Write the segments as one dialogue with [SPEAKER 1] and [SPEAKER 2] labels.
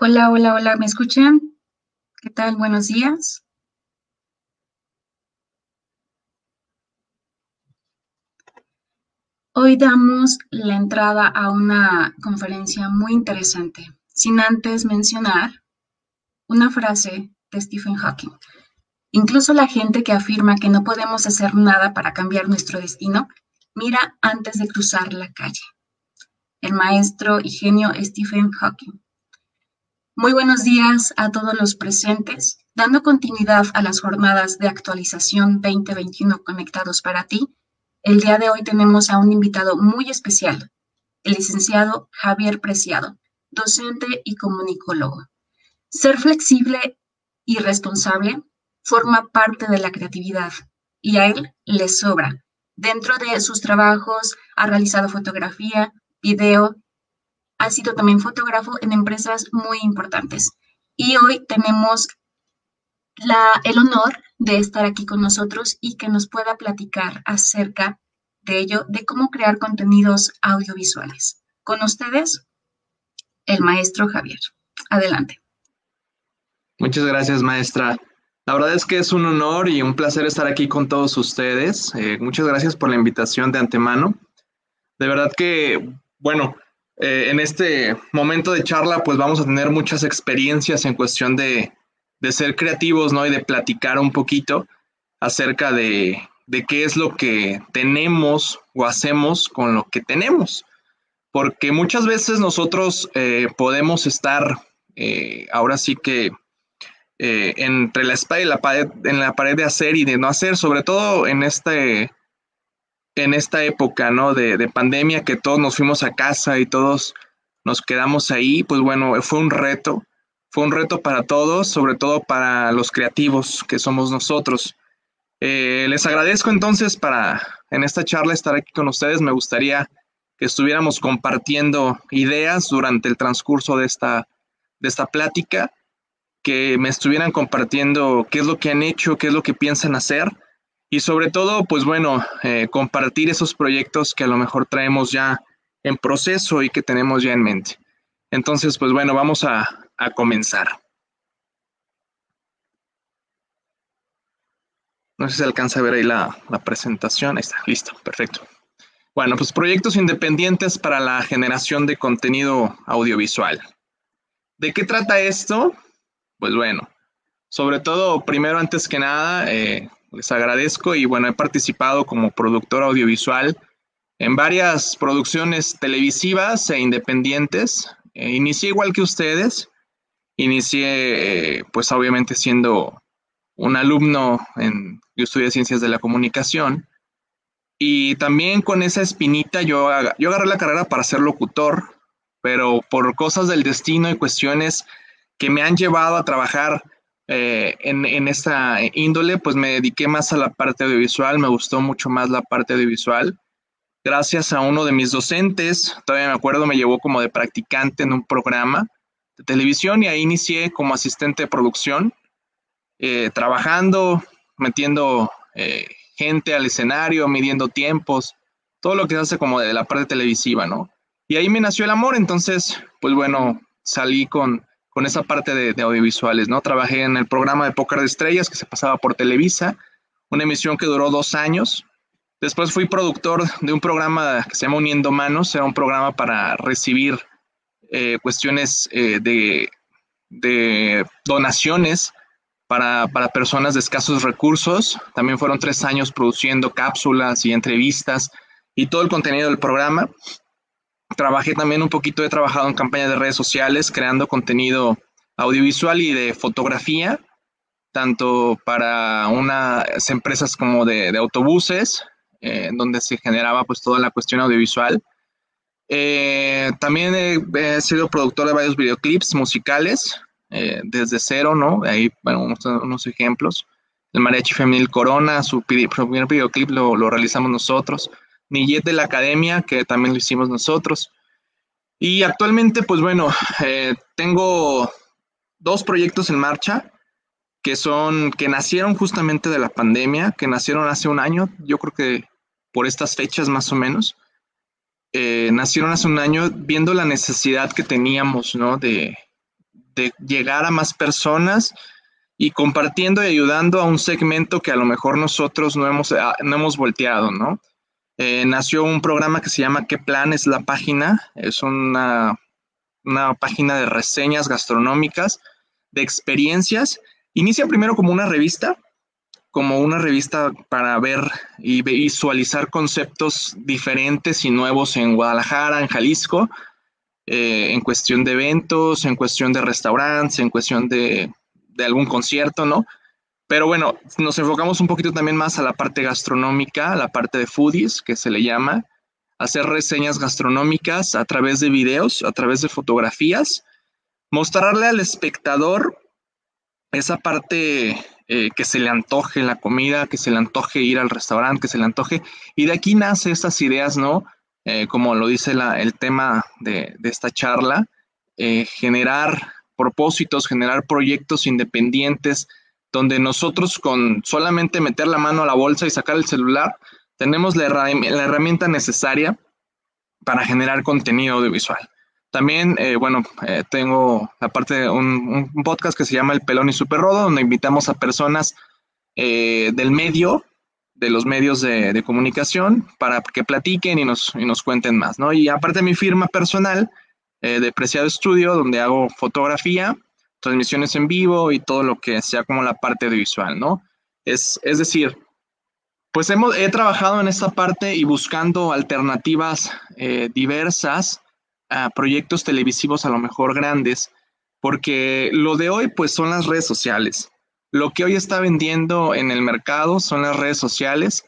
[SPEAKER 1] Hola, hola, hola, ¿me escuchan? ¿Qué tal? Buenos días. Hoy damos la entrada a una conferencia muy interesante, sin antes mencionar una frase de Stephen Hawking. Incluso la gente que afirma que no podemos hacer nada para cambiar nuestro destino, mira antes de cruzar la calle. El maestro y genio Stephen Hawking. Muy buenos días a todos los presentes. Dando continuidad a las jornadas de actualización 2021 conectados para ti, el día de hoy tenemos a un invitado muy especial, el licenciado Javier Preciado, docente y comunicólogo. Ser flexible y responsable forma parte de la creatividad y a él le sobra. Dentro de sus trabajos ha realizado fotografía, video ha sido también fotógrafo en empresas muy importantes. Y hoy tenemos el honor de estar aquí con nosotros y que nos pueda platicar acerca de ello, de cómo crear contenidos audiovisuales. Con ustedes, el maestro Javier. Adelante.
[SPEAKER 2] Muchas gracias, maestra. La verdad es que es un honor y un placer estar aquí con todos ustedes. Eh, muchas gracias por la invitación de antemano. De verdad que, bueno, eh, en este momento de charla, pues vamos a tener muchas experiencias en cuestión de, ser creativos, ¿no? Y de platicar un poquito acerca de, qué es lo que tenemos o hacemos con lo que tenemos. Porque muchas veces nosotros eh, podemos estar, eh, ahora sí que, entre la espada y la pared, en la pared de hacer y de no hacer, sobre todo en este en esta época, ¿no? De, de, pandemia, que todos nos fuimos a casa y todos nos quedamos ahí, pues bueno, fue un reto, fue un reto para todos, sobre todo para los creativos que somos nosotros. Eh, les agradezco entonces para en esta charla estar aquí con ustedes. Me gustaría que estuviéramos compartiendo ideas durante el transcurso de esta, de esta plática, que me estuvieran compartiendo qué es lo que han hecho, qué es lo que piensan hacer y sobre todo, pues bueno, eh, compartir esos proyectos que a lo mejor traemos ya en proceso y que tenemos ya en mente. Entonces, pues bueno, vamos a, comenzar. No sé si se alcanza a ver ahí la, la, presentación. Ahí está, listo, perfecto. Bueno, pues proyectos independientes para la generación de contenido audiovisual. ¿De qué trata esto? Pues bueno, sobre todo, primero, antes que nada, eh, les agradezco y bueno, he participado como productor audiovisual en varias producciones televisivas e independientes. Eh, inicié igual que ustedes, inicié eh, pues obviamente siendo un alumno en, yo estudié ciencias de la comunicación y también con esa espinita yo, yo agarré la carrera para ser locutor, pero por cosas del destino y cuestiones que me han llevado a trabajar eh, en, esta índole, pues me dediqué más a la parte audiovisual, me gustó mucho más la parte audiovisual. Gracias a uno de mis docentes, todavía me acuerdo, me llevó como de practicante en un programa de televisión y ahí inicié como asistente de producción, eh, trabajando, metiendo eh, gente al escenario, midiendo tiempos, todo lo que se hace como de la parte televisiva, ¿no? Y ahí me nació el amor, entonces, pues bueno, salí con, con esa parte de, audiovisuales, ¿no? Trabajé en el programa de Póker de Estrellas que se pasaba por Televisa, una emisión que duró dos años. Después fui productor de un programa que se llama Uniendo Manos, era un programa para recibir eh, cuestiones eh, de, donaciones para, personas de escasos recursos. También fueron tres años produciendo cápsulas y entrevistas y todo el contenido del programa. Trabajé también un poquito, he trabajado en campañas de redes sociales, creando contenido audiovisual y de fotografía, tanto para unas empresas como de, autobuses, eh, donde se generaba pues toda la cuestión audiovisual. Eh, también he, sido productor de varios videoclips musicales, eh, desde cero, ¿no? Ahí, bueno, unos, ejemplos. El Mariachi Femenil Corona, su primer videoclip lo, lo realizamos nosotros. Nillet de la Academia, que también lo hicimos nosotros. Y actualmente, pues bueno, eh, tengo dos proyectos en marcha que son, que nacieron justamente de la pandemia, que nacieron hace un año, yo creo que por estas fechas más o menos. Eh, nacieron hace un año viendo la necesidad que teníamos, ¿no? De, de llegar a más personas y compartiendo y ayudando a un segmento que a lo mejor nosotros no hemos, ah, no hemos volteado, ¿no? Eh, nació un programa que se llama ¿Qué plan es la página? Es una, una página de reseñas gastronómicas, de experiencias. Inicia primero como una revista, como una revista para ver y visualizar conceptos diferentes y nuevos en Guadalajara, en Jalisco, eh, en cuestión de eventos, en cuestión de restaurantes, en cuestión de, de algún concierto, ¿no? Pero bueno, nos enfocamos un poquito también más a la parte gastronómica, a la parte de foodies, que se le llama, hacer reseñas gastronómicas a través de videos, a través de fotografías, mostrarle al espectador esa parte eh, que se le antoje la comida, que se le antoje ir al restaurante, que se le antoje. Y de aquí nace estas ideas, ¿no? Eh, como lo dice el tema de, esta charla, eh, generar propósitos, generar proyectos independientes, donde nosotros con solamente meter la mano a la bolsa y sacar el celular, tenemos la, herramienta necesaria para generar contenido audiovisual. También, eh, bueno, eh, tengo la parte de un, podcast que se llama El Pelón y Super Rodo, donde invitamos a personas eh, del medio, de los medios de, comunicación, para que platiquen y nos, y nos cuenten más, ¿no? Y aparte de mi firma personal, de Preciado Estudio, donde hago fotografía, transmisiones en vivo y todo lo que sea como la parte de visual, ¿no? Es, es decir, pues hemos, he trabajado en esta parte y buscando alternativas diversas proyectos televisivos a lo mejor grandes, porque lo de hoy pues son las redes sociales. Lo que hoy está vendiendo en el mercado son las redes sociales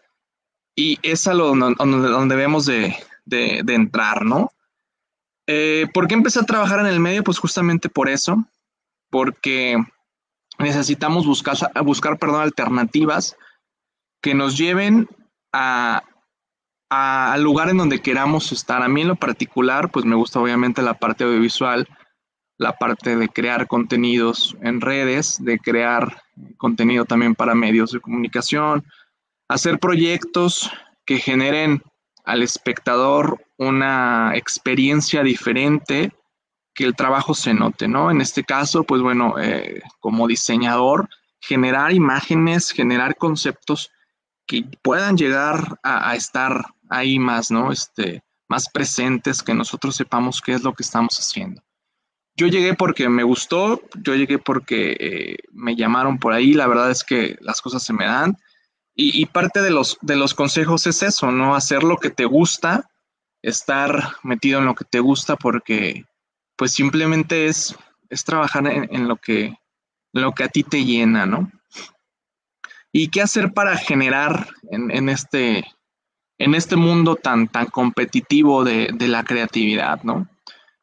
[SPEAKER 2] y es a lo donde, debemos de, entrar, ¿no? Eh, ¿Por qué empecé a trabajar en el medio? Pues justamente por eso, porque necesitamos buscar, buscar perdón, alternativas que nos lleven a, al lugar en donde queramos estar. A mí en lo particular, pues me gusta obviamente la parte audiovisual, la parte de crear contenidos en redes, de crear contenido también para medios de comunicación, hacer proyectos que generen al espectador una experiencia diferente, que el trabajo se note, ¿no? En este caso, pues bueno, eh, como diseñador, generar imágenes, generar conceptos que puedan llegar a, estar ahí más, ¿no? Este, más presentes, que nosotros sepamos qué es lo que estamos haciendo. Yo llegué porque me gustó, yo llegué porque eh, me llamaron por ahí, la verdad es que las cosas se me dan. Y, parte de los, de los consejos es eso, ¿no? Hacer lo que te gusta, estar metido en lo que te gusta, porque pues simplemente es, es trabajar en, lo que, en lo que a ti te llena, ¿no? ¿Y qué hacer para generar en, este, en este mundo tan, tan competitivo de, la creatividad, ¿no?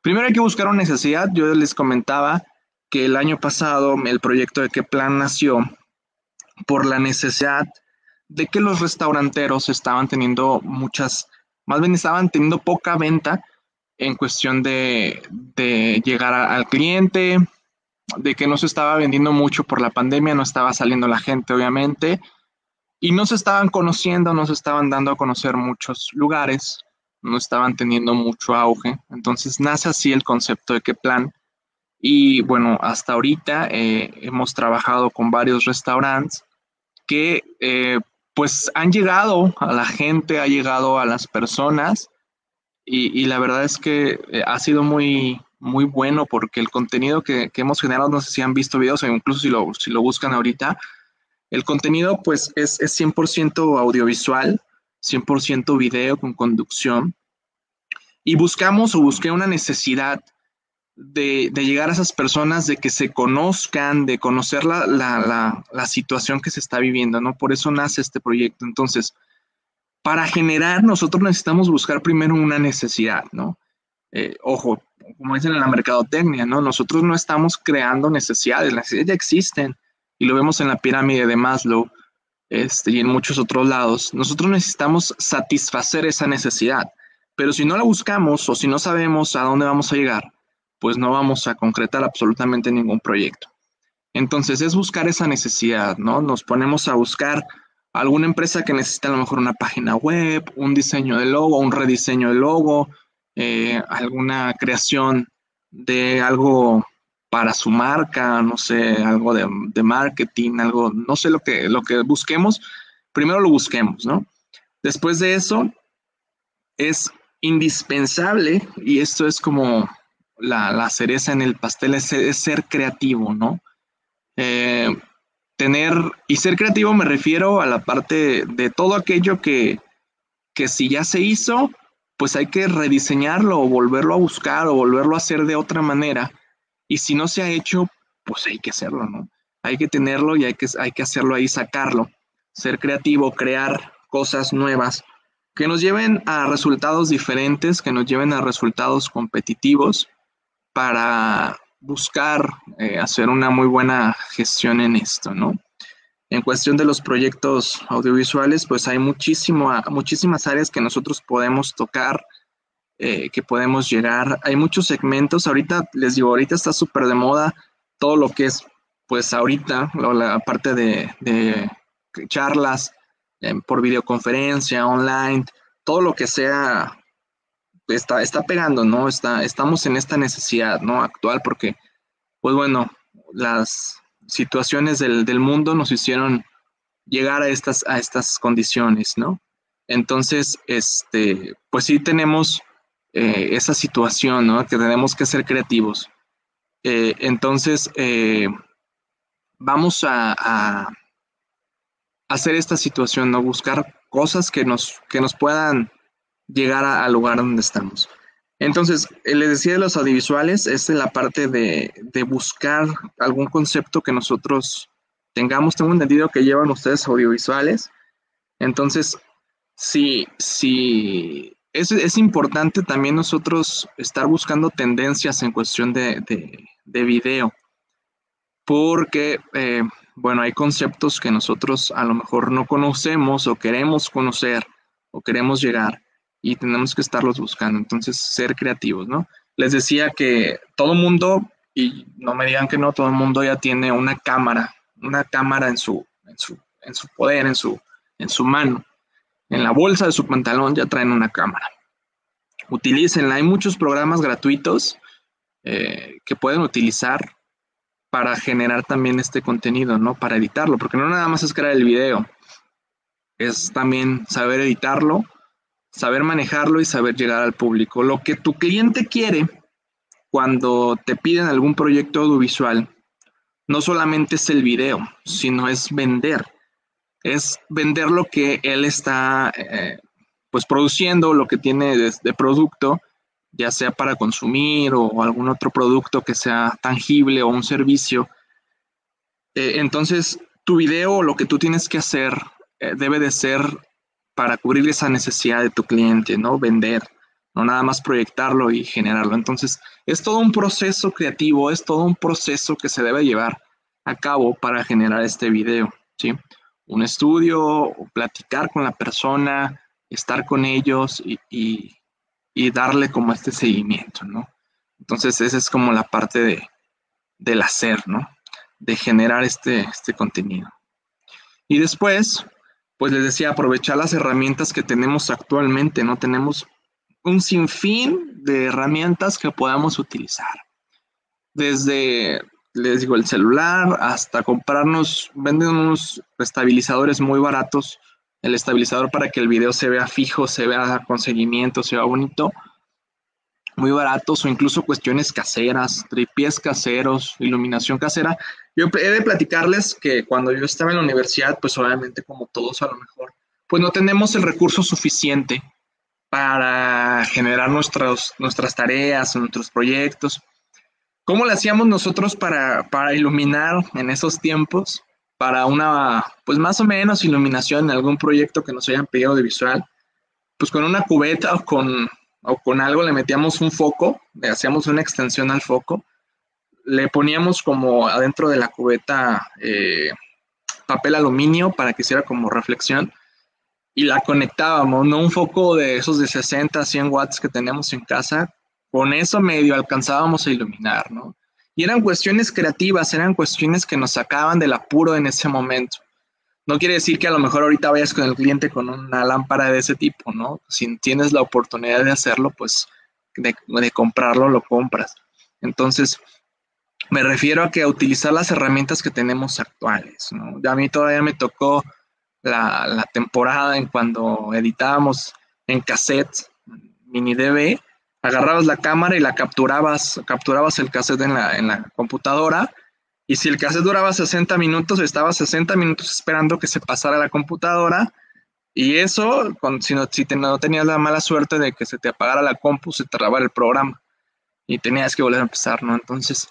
[SPEAKER 2] Primero hay que buscar una necesidad. Yo les comentaba que el año pasado el proyecto de qué plan nació por la necesidad de que los restauranteros estaban teniendo muchas, más bien estaban teniendo poca venta en cuestión de, llegar al cliente, de que no se estaba vendiendo mucho por la pandemia, no estaba saliendo la gente, obviamente, y no se estaban conociendo, no se estaban dando a conocer muchos lugares, no estaban teniendo mucho auge. Entonces nace así el concepto de qué plan. Y bueno, hasta ahorita eh, hemos trabajado con varios restaurantes que eh, pues han llegado a la gente, ha llegado a las personas y, la verdad es que eh, ha sido muy, muy bueno porque el contenido que, hemos generado, no sé si han visto videos o incluso si lo, si lo buscan ahorita, el contenido pues es, 100% audiovisual, 100% video con conducción y buscamos o busqué una necesidad de, llegar a esas personas, de que se conozcan, de conocer la, la, la, situación que se está viviendo, ¿no? Por eso nace este proyecto. Entonces, para generar, nosotros necesitamos buscar primero una necesidad, ¿no? Eh, ojo, como dicen en la mercadotecnia, ¿no? Nosotros no estamos creando necesidades, las necesidades ya existen y lo vemos en la pirámide de Maslow este, y en muchos otros lados. Nosotros necesitamos satisfacer esa necesidad, pero si no la buscamos o si no sabemos a dónde vamos a llegar, pues no vamos a concretar absolutamente ningún proyecto. Entonces es buscar esa necesidad, ¿no? Nos ponemos a buscar alguna empresa que necesita a lo mejor una página web, un diseño de logo, un rediseño de logo, eh, alguna creación de algo para su marca, no sé, algo de, marketing, algo, no sé lo que, lo que busquemos, primero lo busquemos, ¿no? Después de eso, es indispensable, y esto es como la, cereza en el pastel, es, ser creativo, ¿no? Eh, tener, y ser creativo me refiero a la parte de todo aquello que, que si ya se hizo, pues hay que rediseñarlo o volverlo a buscar o volverlo a hacer de otra manera y si no se ha hecho, pues hay que hacerlo, ¿no? Hay que tenerlo y hay que, hay que hacerlo ahí, sacarlo, ser creativo, crear cosas nuevas que nos lleven a resultados diferentes, que nos lleven a resultados competitivos para buscar eh, hacer una muy buena gestión en esto, ¿no? En cuestión de los proyectos audiovisuales, pues hay muchísimo, muchísimas áreas que nosotros podemos tocar, eh, que podemos llegar. Hay muchos segmentos, ahorita les digo, ahorita está súper de moda todo lo que es, pues ahorita, la, parte de, charlas em, por videoconferencia, online, todo lo que sea, está, está pegando, ¿no? Está, estamos en esta necesidad, ¿no? Actual, porque, pues bueno, las situaciones del, del mundo nos hicieron llegar a estas, a estas condiciones, ¿no? Entonces, este, pues sí tenemos eh, esa situación, ¿no? Que tenemos que ser creativos. Eh, entonces, eh, vamos a, hacer esta situación, ¿no? Buscar cosas que nos, que nos puedan llegar al lugar donde estamos. Entonces, les decía de los audiovisuales, es la parte de, de, buscar algún concepto que nosotros tengamos. Tengo entendido que llevan ustedes audiovisuales. Entonces, si, si es, importante también nosotros estar buscando tendencias en cuestión de, de, video, porque, eh, bueno, hay conceptos que nosotros a lo mejor no conocemos o queremos conocer o queremos llegar y tenemos que estarlos buscando. Entonces, ser creativos, ¿no? Les decía que todo mundo, y no me digan que no, todo el mundo ya tiene una cámara, una cámara en su, en su, en su poder, en su, en su mano en la bolsa de su pantalón ya traen una cámara. Utilícenla. Hay muchos programas gratuitos eh, que pueden utilizar para generar también este contenido, ¿no? Para editarlo, porque no nada más es crear el video, es también saber editarlo, saber manejarlo y saber llegar al público. Lo que tu cliente quiere cuando te piden algún proyecto audiovisual, no solamente es el video, sino es vender es vender lo que él está eh, pues produciendo, lo que tiene de, producto, ya sea para consumir o algún otro producto que sea tangible o un servicio. Eh, entonces, tu video, lo que tú tienes que hacer, eh, debe de ser para cubrir esa necesidad de tu cliente, ¿no? Vender, no nada más proyectarlo y generarlo. Entonces, es todo un proceso creativo, es todo un proceso que se debe llevar a cabo para generar este video, ¿sí? un estudio, platicar con la persona, estar con ellos y, darle como este seguimiento, ¿no? Entonces esa es como la parte de, del hacer, ¿no? De generar este, este contenido. Y después, pues les decía, aprovechar las herramientas que tenemos actualmente, ¿no? Tenemos un sinfín de herramientas que podamos utilizar. Desde les digo, el celular, hasta comprarnos, venden unos estabilizadores muy baratos, el estabilizador para que el video se vea fijo, se vea con seguimiento, se vea bonito, muy baratos o incluso cuestiones caseras, tripies caseros, iluminación casera. Yo he de platicarles que cuando yo estaba en la universidad, pues obviamente como todos a lo mejor, pues no tenemos el recurso suficiente para generar nuestras tareas, nuestros proyectos. ¿Cómo le hacíamos nosotros para, iluminar en esos tiempos? Para una, pues más o menos iluminación en algún proyecto que nos hayan pedido de visual. Pues con una cubeta o con, o con algo le metíamos un foco, le hacíamos una extensión al foco, le poníamos como adentro de la cubeta eh, papel aluminio para que hiciera como reflexión y la conectábamos, no un foco de esos de 60, 100 watts que tenemos en casa, con eso medio alcanzábamos a iluminar, ¿no? Y eran cuestiones creativas, eran cuestiones que nos sacaban del apuro en ese momento. No quiere decir que a lo mejor ahorita vayas con el cliente con una lámpara de ese tipo, ¿no? Si tienes la oportunidad de hacerlo, pues de, comprarlo, lo compras. Entonces, Me refiero a que utilizar las herramientas que tenemos actuales. ¿no? A mí todavía me tocó la, la temporada en cuando editábamos en cassette, mini DV, agarrabas la cámara y la capturabas, capturabas el cassette en la, en la computadora. Y si el cassette duraba 60 minutos, estaba 60 minutos esperando que se pasara la computadora. Y eso, si, no, si no tenías la mala suerte de que se te apagara la compu, se te el programa y tenías que volver a empezar, ¿no? Entonces,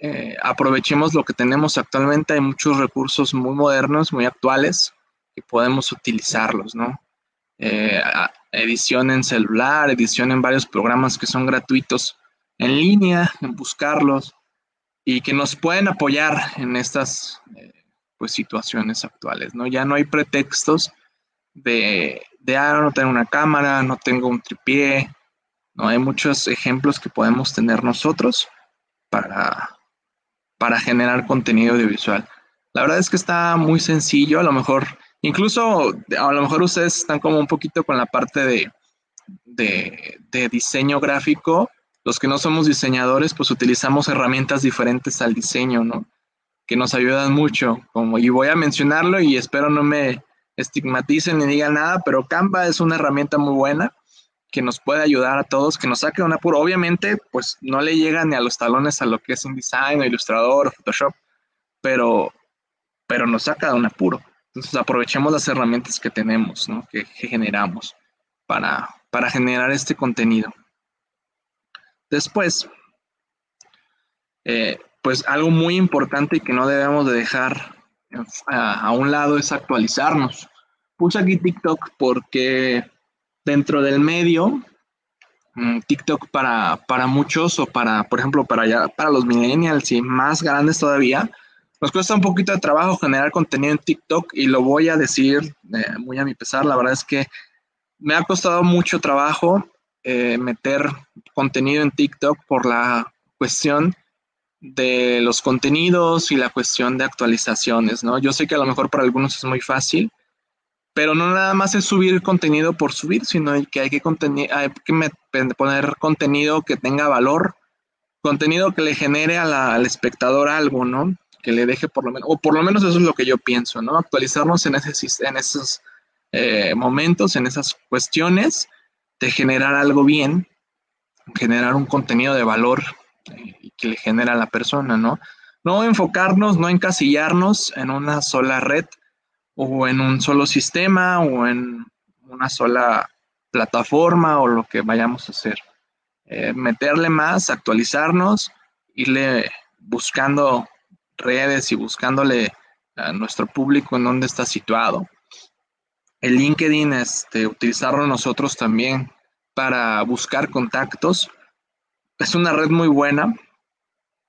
[SPEAKER 2] eh, aprovechemos lo que tenemos actualmente. Hay muchos recursos muy modernos, muy actuales, que podemos utilizarlos, ¿no? Eh, edición en celular, edición en varios programas que son gratuitos en línea, en buscarlos y que nos pueden apoyar en estas eh, pues, situaciones actuales, ¿no? Ya no hay pretextos de, de, ah, no tengo una cámara, no tengo un tripié, no hay muchos ejemplos que podemos tener nosotros para, para generar contenido audiovisual. La verdad es que está muy sencillo, a lo mejor Incluso a lo mejor ustedes están como un poquito con la parte de, de, diseño gráfico. Los que no somos diseñadores, pues utilizamos herramientas diferentes al diseño, ¿no? Que nos ayudan mucho. Como, y voy a mencionarlo y espero no me estigmaticen ni digan nada, pero Canva es una herramienta muy buena que nos puede ayudar a todos, que nos saque un apuro. Obviamente, pues no le llega ni a los talones a lo que es InDesign o Illustrator o Photoshop, pero, pero nos saca de un apuro. Entonces aprovechemos las herramientas que tenemos, ¿no? que, generamos para, para generar este contenido. Después, eh, pues algo muy importante y que no debemos de dejar a, un lado es actualizarnos. Puse aquí TikTok porque dentro del medio, mm, TikTok para, para muchos o para, por ejemplo, para, para los millennials y más grandes todavía, nos cuesta un poquito de trabajo generar contenido en TikTok y lo voy a decir eh, muy a mi pesar. La verdad es que me ha costado mucho trabajo eh, meter contenido en TikTok por la cuestión de los contenidos y la cuestión de actualizaciones, ¿no? Yo sé que a lo mejor para algunos es muy fácil, pero no nada más es subir contenido por subir, sino que hay que, hay que poner contenido que tenga valor, contenido que le genere al espectador algo, ¿no? que le deje por lo menos, o por lo menos eso es lo que yo pienso, ¿no? Actualizarnos en, ese, en esos eh, momentos, en esas cuestiones, de generar algo bien, generar un contenido de valor eh, que le genera a la persona, ¿no? No enfocarnos, no encasillarnos en una sola red o en un solo sistema o en una sola plataforma o lo que vayamos a hacer. Eh, meterle más, actualizarnos, irle buscando redes y buscándole a nuestro público en dónde está situado. El LinkedIn, este, utilizarlo nosotros también para buscar contactos. Es una red muy buena,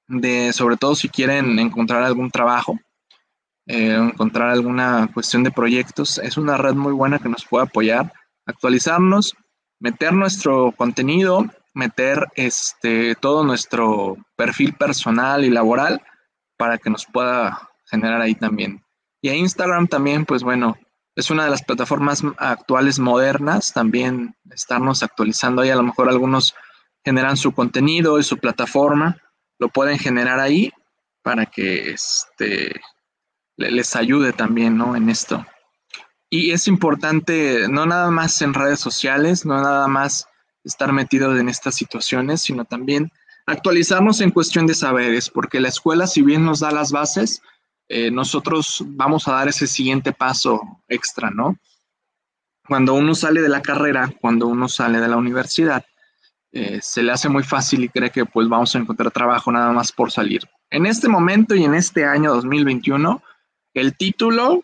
[SPEAKER 2] de, sobre todo si quieren encontrar algún trabajo, eh, encontrar alguna cuestión de proyectos. Es una red muy buena que nos puede apoyar, actualizarnos, meter nuestro contenido, meter este, todo nuestro perfil personal y laboral para que nos pueda generar ahí también. Y a Instagram también, pues bueno, es una de las plataformas actuales modernas, también estarnos actualizando ahí, a lo mejor algunos generan su contenido y su plataforma, lo pueden generar ahí para que este, les ayude también, ¿no? En esto. Y es importante, no nada más en redes sociales, no nada más estar metido en estas situaciones, sino también actualizarnos en cuestión de saberes, porque la escuela, si bien nos da las bases, eh, nosotros vamos a dar ese siguiente paso extra, ¿no? Cuando uno sale de la carrera, cuando uno sale de la universidad, eh, se le hace muy fácil y cree que pues vamos a encontrar trabajo nada más por salir. En este momento y en este año 2021, el título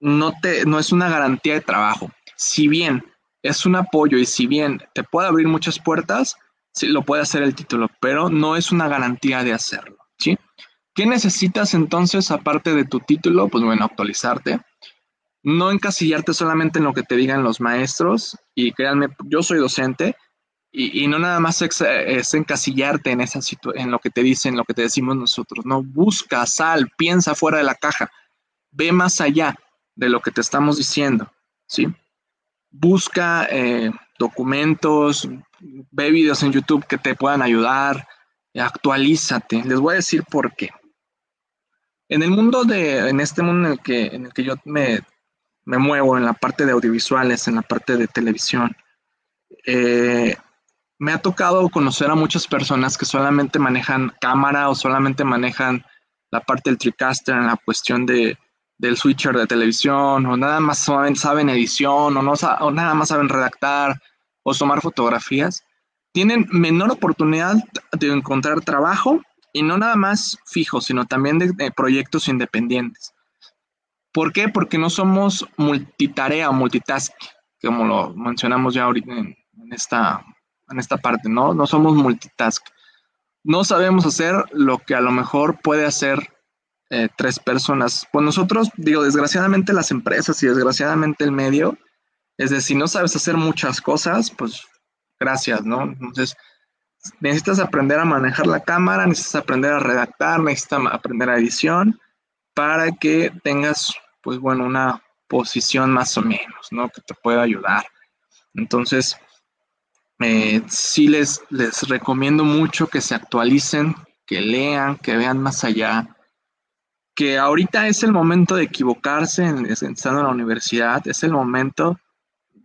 [SPEAKER 2] no, te, no es una garantía de trabajo. Si bien es un apoyo y si bien te puede abrir muchas puertas, sí lo puede hacer el título, pero no es una garantía de hacerlo, ¿sí? ¿Qué necesitas entonces aparte de tu título? Pues bueno, actualizarte. No encasillarte solamente en lo que te digan los maestros y créanme, yo soy docente y, no nada más es, encasillarte en, esa en lo que te dicen, lo que te decimos nosotros. No, busca, sal, piensa fuera de la caja, ve más allá de lo que te estamos diciendo, ¿sí? Busca eh, documentos, ve videos en YouTube que te puedan ayudar, actualízate. Les voy a decir por qué. En el mundo de, en este mundo en el que, en el que yo me, me muevo, en la parte de audiovisuales, en la parte de televisión, eh, me ha tocado conocer a muchas personas que solamente manejan cámara o solamente manejan la parte del TriCaster en la cuestión de, del switcher de televisión, o nada más saben, edición, o, no, o nada más saben redactar o tomar fotografías, tienen menor oportunidad de encontrar trabajo y no nada más fijo, sino también de, proyectos independientes. ¿Por qué? Porque no somos multitarea multitask, como lo mencionamos ya ahorita en, esta, en esta parte, ¿no? No somos multitask. No sabemos hacer lo que a lo mejor puede hacer eh, tres personas. Pues nosotros, digo, desgraciadamente las empresas y desgraciadamente el medio, es decir, si no sabes hacer muchas cosas, pues gracias, ¿no? Entonces, necesitas aprender a manejar la cámara, necesitas aprender a redactar, necesitas aprender a edición para que tengas, pues bueno, una posición más o menos, ¿no? Que te pueda ayudar. Entonces, eh, sí les, les recomiendo mucho que se actualicen, que lean, que vean más allá, que ahorita es el momento de equivocarse en, estando en la universidad, es el momento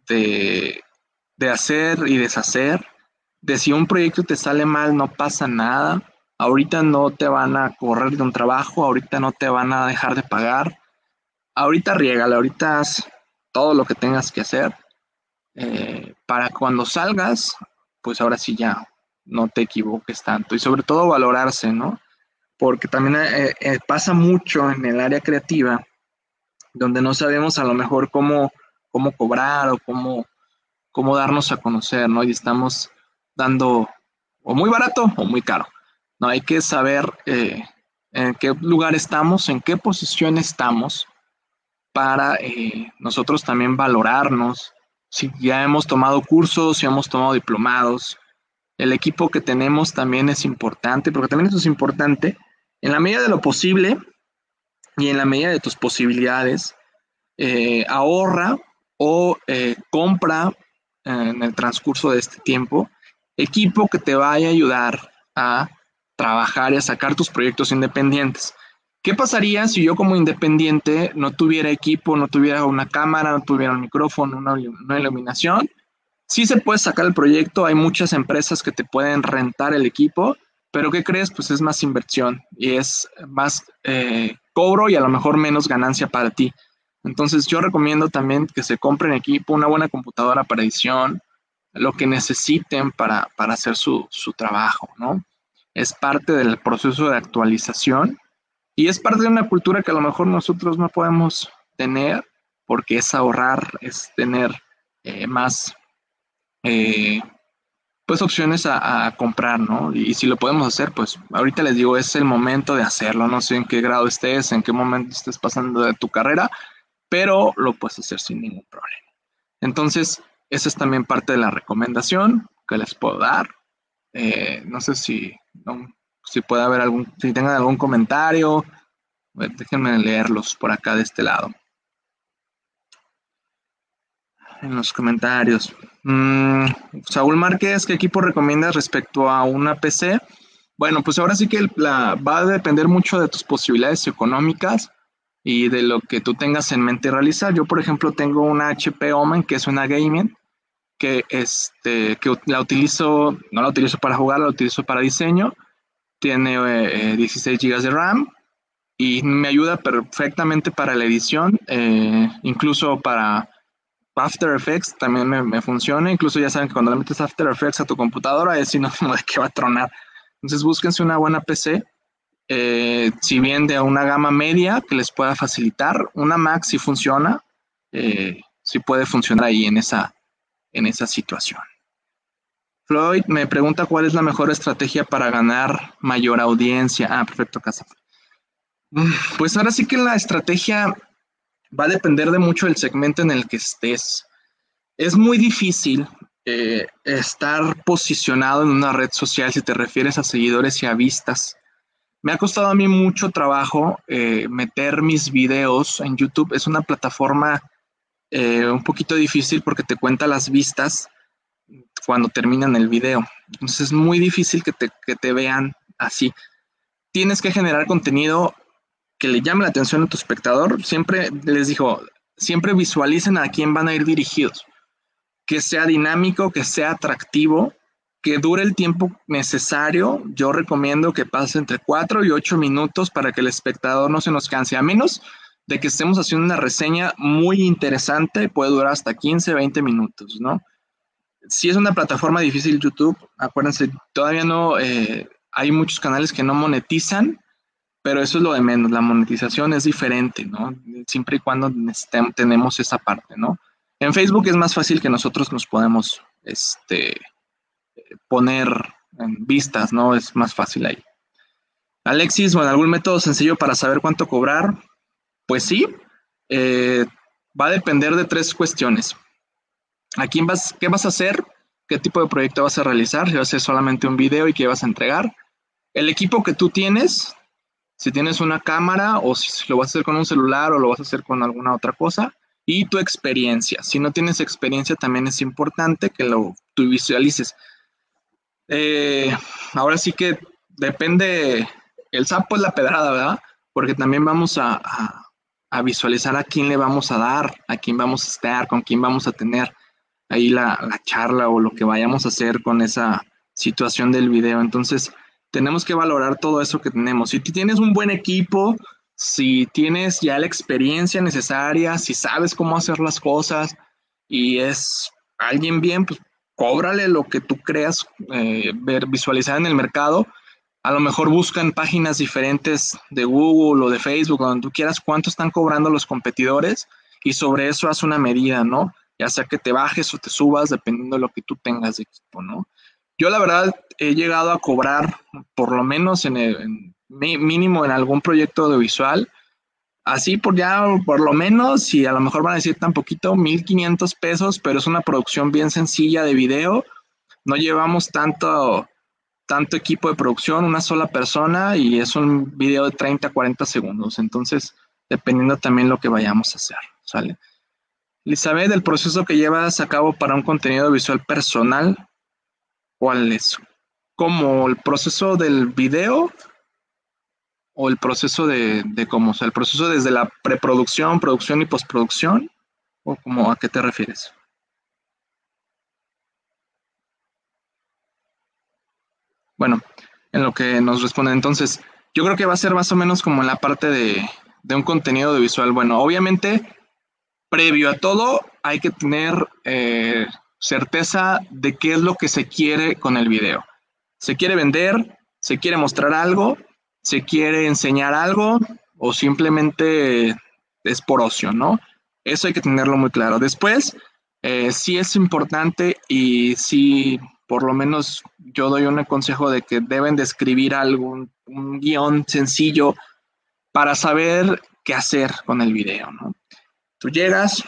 [SPEAKER 2] de, de hacer y deshacer, de si un proyecto te sale mal, no pasa nada, ahorita no te van a correr de un trabajo, ahorita no te van a dejar de pagar, ahorita riégale, ahorita haz todo lo que tengas que hacer, eh, para cuando salgas, pues ahora sí ya no te equivoques tanto y sobre todo valorarse, ¿no? Porque también eh, eh, pasa mucho en el área creativa, donde no sabemos a lo mejor cómo, cómo cobrar o cómo, cómo darnos a conocer, ¿no? Y estamos dando o muy barato o muy caro. No hay que saber eh, en qué lugar estamos, en qué posición estamos para nosotros también valorarnos. Si ya hemos tomado cursos, si hemos tomado diplomados, el equipo que tenemos también es importante, porque también eso es importante en la medida de lo posible y en la medida de tus posibilidades, eh, ahorra o eh, compra eh, en el transcurso de este tiempo equipo que te vaya a ayudar a trabajar y a sacar tus proyectos independientes. ¿Qué pasaría si yo como independiente no tuviera equipo, no tuviera una cámara, no tuviera un micrófono, una, una iluminación? Sí se puede sacar el proyecto, hay muchas empresas que te pueden rentar el equipo, pero ¿qué crees? Pues es más inversión y es más eh, cobro y a lo mejor menos ganancia para ti. Entonces yo recomiendo también que se compren equipo, una buena computadora para edición, lo que necesiten para, hacer su, su, trabajo, ¿no? Es parte del proceso de actualización y es parte de una cultura que a lo mejor nosotros no podemos tener porque es ahorrar, es tener eh, más eh, pues opciones a, comprar, ¿no? Y, si lo podemos hacer, pues ahorita les digo, es el momento de hacerlo, no sé en qué grado estés, en qué momento estés pasando de tu carrera, pero lo puedes hacer sin ningún problema. Entonces, esa es también parte de la recomendación que les puedo dar. Eh, no sé si, si puede haber algún, si tengan algún comentario, déjenme leerlos por acá de este lado. En los comentarios. Mm, Saúl Márquez, ¿qué equipo recomiendas respecto a una PC? Bueno, pues ahora sí que va a depender mucho de tus posibilidades económicas y de lo que tú tengas en mente realizar. Yo, por ejemplo, tengo una HP Omen, que es una gaming, que, este, que la utilizo, no la utilizo para jugar, la utilizo para diseño. Tiene 16 eh, GB de RAM y me ayuda perfectamente para la edición, eh, incluso para After Effects también me, funciona. Incluso ya saben que cuando le metes After Effects a tu computadora es sinónimo de que va a tronar. Entonces búsquense una buena PC. Eh, si bien de una gama media que les pueda facilitar, una Mac si funciona, eh, si puede funcionar ahí en esa, en esa situación. Floyd me pregunta cuál es la mejor estrategia para ganar mayor audiencia. Ah, perfecto, casa. Mm, pues ahora sí que la estrategia va a depender de mucho del segmento en el que estés. Es muy difícil eh, estar posicionado en una red social si te refieres a seguidores y a vistas. Me ha costado a mí mucho trabajo eh, meter mis videos en YouTube. Es una plataforma eh, un poquito difícil porque te cuenta las vistas cuando terminan el video. Entonces es muy difícil que te, que te vean así. Tienes que generar contenido que le llame la atención a tu espectador. Siempre les dijo, siempre visualicen a quién van a ir dirigidos. Que sea dinámico, que sea atractivo, que dure el tiempo necesario. Yo recomiendo que pase entre 4 y 8 minutos para que el espectador no se nos canse, a menos de que estemos haciendo una reseña muy interesante, puede durar hasta 15, 20 minutos, ¿no? Si es una plataforma difícil YouTube, acuérdense, todavía no, eh, hay muchos canales que no monetizan, pero eso es lo de menos, la monetización es diferente, ¿no? Siempre y cuando tenemos esa parte, ¿no? En Facebook es más fácil que nosotros nos podemos este, poner en vistas, ¿no? Es más fácil ahí. Alexis, bueno, ¿algún método sencillo para saber cuánto cobrar? Pues sí, eh, va a depender de tres cuestiones. ¿A quién vas, qué vas a hacer? ¿Qué tipo de proyecto vas a realizar? Si vas a hacer solamente un video y qué vas a entregar. El equipo que tú tienes, si tienes una cámara o si lo vas a hacer con un celular o lo vas a hacer con alguna otra cosa. Y tu experiencia. Si no tienes experiencia, también es importante que lo visualices. Eh, ahora sí que depende, el sapo es la pedrada, ¿verdad? Porque también vamos a a visualizar a quién le vamos a dar, a quién vamos a estar, con quién vamos a tener ahí la, charla o lo que vayamos a hacer con esa situación del video. Entonces, tenemos que valorar todo eso que tenemos. Si tienes un buen equipo, si tienes ya la experiencia necesaria, si sabes cómo hacer las cosas y es alguien bien, pues cóbrale lo que tú creas eh, ver, visualizar en el mercado a lo mejor buscan páginas diferentes de Google o de Facebook, donde tú quieras, cuánto están cobrando los competidores y sobre eso haz una medida, ¿no? Ya sea que te bajes o te subas, dependiendo de lo que tú tengas de equipo, ¿no? Yo la verdad he llegado a cobrar, por lo menos en el mínimo en algún proyecto audiovisual, así por ya, por lo menos, y a lo mejor van a decir tan poquito, 1500 pesos, pero es una producción bien sencilla de video. No llevamos tanto, tanto equipo de producción, una sola persona y es un video de 30, 40 segundos. Entonces, dependiendo también lo que vayamos a hacer, ¿sale? Elizabeth, el proceso que llevas a cabo para un contenido visual personal, ¿cuál es? ¿Como el proceso del video o el proceso de, cómo? O sea, el proceso desde la preproducción, producción y postproducción, ¿o cómo, a qué te refieres? Bueno, en lo que nos responde entonces, yo creo que va a ser más o menos como en la parte de, un contenido visual. Bueno, obviamente, previo a todo, hay que tener eh, certeza de qué es lo que se quiere con el video. ¿Se quiere vender? ¿Se quiere mostrar algo? ¿Se quiere enseñar algo? ¿O simplemente es por ocio, no? Eso hay que tenerlo muy claro. Después, eh, sí es importante y sí por lo menos yo doy un consejo de que deben de escribir algún un guion sencillo para saber qué hacer con el video, ¿no? Tú llegas,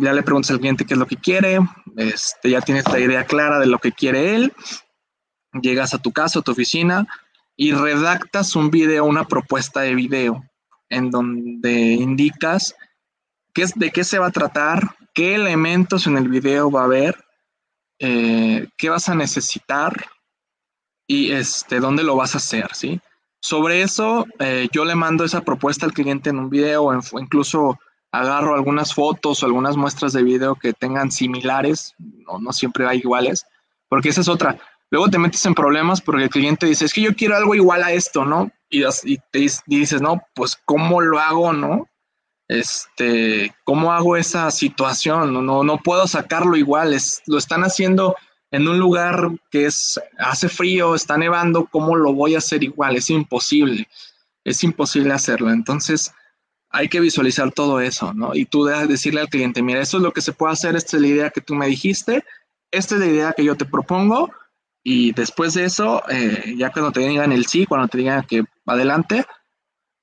[SPEAKER 2] ya le preguntas al cliente qué es lo que quiere, este, ya tienes la idea clara de lo que quiere él, llegas a tu casa, a tu oficina y redactas un video, una propuesta de video en donde indicas qué de qué se va a tratar, qué elementos en el video va a haber, eh, qué vas a necesitar y este, dónde lo vas a hacer, ¿sí? Sobre eso, eh, yo le mando esa propuesta al cliente en un video o, incluso agarro algunas fotos o algunas muestras de video que tengan similares, no, no siempre hay iguales, porque esa es otra. Luego te metes en problemas porque el cliente dice, es que yo quiero algo igual a esto, ¿no? Y, y te dices, no, pues ¿cómo lo hago, no? este, ¿cómo hago esa situación? No, no, puedo sacarlo igual, es, lo están haciendo en un lugar que es, hace frío, está nevando, ¿cómo lo voy a hacer igual? Es imposible, es imposible hacerlo. Entonces, hay que visualizar todo eso, ¿no? Y tú decirle al cliente, mira, eso es lo que se puede hacer, esta es la idea que tú me dijiste, esta es la idea que yo te propongo, y después de eso, eh, ya cuando te digan el sí, cuando te digan que adelante,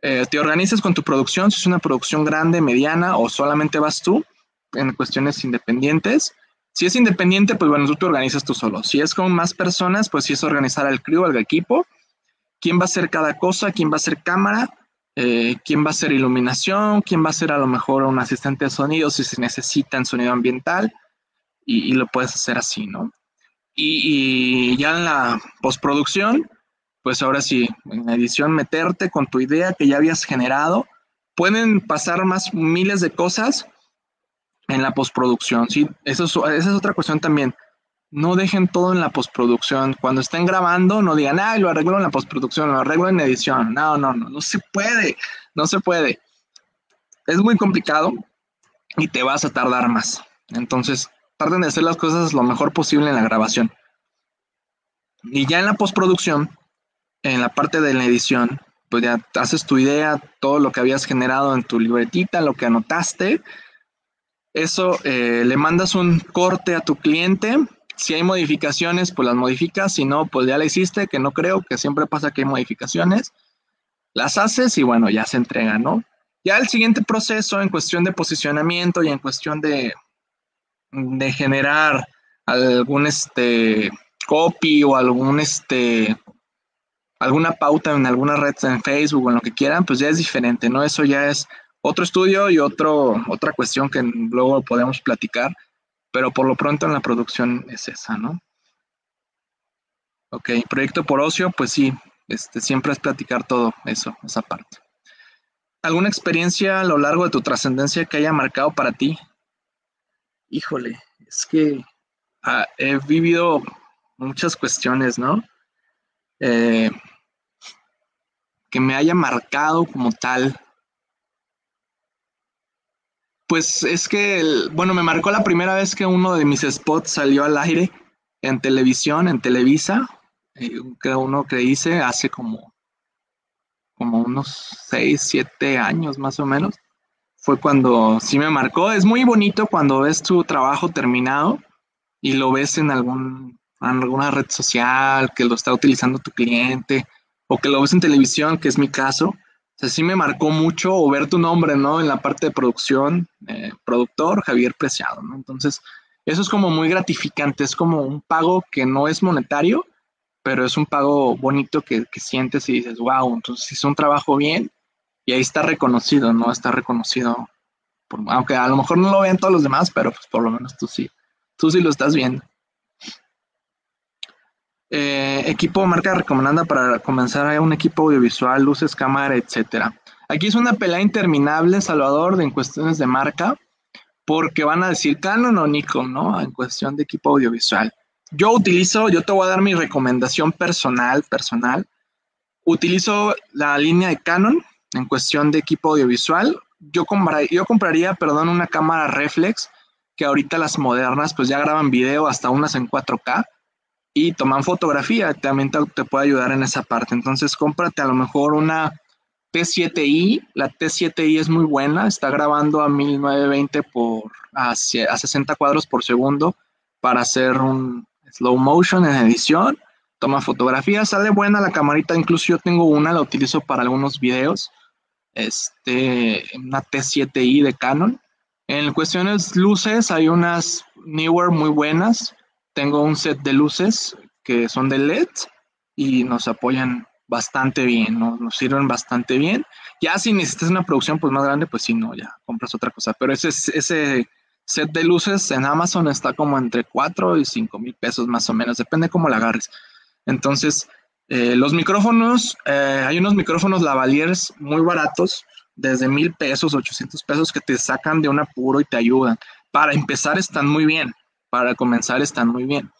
[SPEAKER 2] eh, te organizas con tu producción, si es una producción grande, mediana o solamente vas tú en cuestiones independientes. Si es independiente, pues bueno, tú te organizas tú solo. Si es con más personas, pues sí es organizar al crew, al equipo, quién va a hacer cada cosa, quién va a hacer cámara, eh, quién va a hacer iluminación, quién va a hacer a lo mejor un asistente de sonido si se necesita en sonido ambiental y, lo puedes hacer así, ¿no? Y, ya en la postproducción, pues ahora sí, en la edición meterte con tu idea que ya habías generado. Pueden pasar más miles de cosas en la postproducción, ¿sí? Eso esa es otra cuestión también. No dejen todo en la postproducción. Cuando estén grabando, no digan, ah, lo arreglo en la postproducción, lo arreglo en edición. No, no, no, no se puede, no se puede. Es muy complicado y te vas a tardar más. Entonces, tarden de hacer las cosas lo mejor posible en la grabación. Y ya en la postproducción, en la parte de la edición, pues ya haces tu idea, todo lo que habías generado en tu libretita, lo que anotaste. Eso eh, le mandas un corte a tu cliente. Si hay modificaciones, pues las modificas. Si no, pues ya la hiciste, que no creo, que siempre pasa que hay modificaciones. Las haces y bueno, ya se entrega, ¿no? Ya el siguiente proceso en cuestión de posicionamiento y en cuestión de, de generar algún este copy o algún este alguna pauta en alguna red en Facebook o en lo que quieran, pues ya es diferente, ¿no? Eso ya es otro estudio y otro, otra cuestión que luego podemos platicar, pero por lo pronto en la producción es esa, ¿no? Ok, proyecto por ocio, pues sí, este, siempre es platicar todo eso, esa parte. ¿Alguna experiencia a lo largo de tu trascendencia que haya marcado para ti? Híjole, es que ah, he vivido muchas cuestiones, ¿no? Eh, que me haya marcado como tal. Pues es que, bueno, me marcó la primera vez que uno de mis spots salió al aire en televisión, en Televisa, eh, que uno que hice hace como, como unos 6, 7 años más o menos. Fue cuando sí me marcó. Es muy bonito cuando ves tu trabajo terminado y lo ves en algún en alguna red social, que lo está utilizando tu cliente, o que lo ves en televisión, que es mi caso. O sea, sí me marcó mucho o ver tu nombre, ¿no? En la parte de producción, eh, productor Javier Preciado, ¿no? Entonces, eso es como muy gratificante, es como un pago que no es monetario, pero es un pago bonito que, que sientes y dices, wow, entonces hizo un trabajo bien y ahí está reconocido, ¿no? Está reconocido, aunque a lo mejor no lo vean todos los demás, pero pues por lo menos tú sí, tú sí lo estás viendo. Eh, equipo marca recomendada para comenzar un equipo audiovisual, luces, cámara, etcétera. Aquí es una pelea interminable, Salvador, en cuestiones de marca, porque van a decir Canon o Nikon, ¿no? En cuestión de equipo audiovisual. Yo utilizo, yo te voy a dar mi recomendación personal, personal. Utilizo la línea de Canon en cuestión de equipo audiovisual. Yo, yo compraría, perdón, una cámara reflex, que ahorita las modernas pues ya graban video hasta unas en 4K y toman fotografía, también te, puede ayudar en esa parte. Entonces, cómprate a lo mejor una T7i, la T7i es muy buena, está grabando a 1920 por a, 60 cuadros por segundo para hacer un slow motion en edición, toma fotografía, sale buena la camarita, incluso yo tengo una, la utilizo para algunos videos, este, una T7i de Canon. En cuestiones luces hay unas Newer muy buenas, tengo un set de luces que son de LED y nos apoyan bastante bien, nos sirven bastante bien. Ya si necesitas una producción pues más grande, pues si no, ya compras otra cosa. Pero ese, ese set de luces en Amazon está como entre 4 y 5 mil pesos más o menos, depende cómo la agarres. Entonces, eh, los micrófonos, eh, hay unos micrófonos lavaliers muy baratos, desde mil pesos, 800 pesos, que te sacan de un apuro y te ayudan. Para empezar, están muy bien para comenzar están muy bien.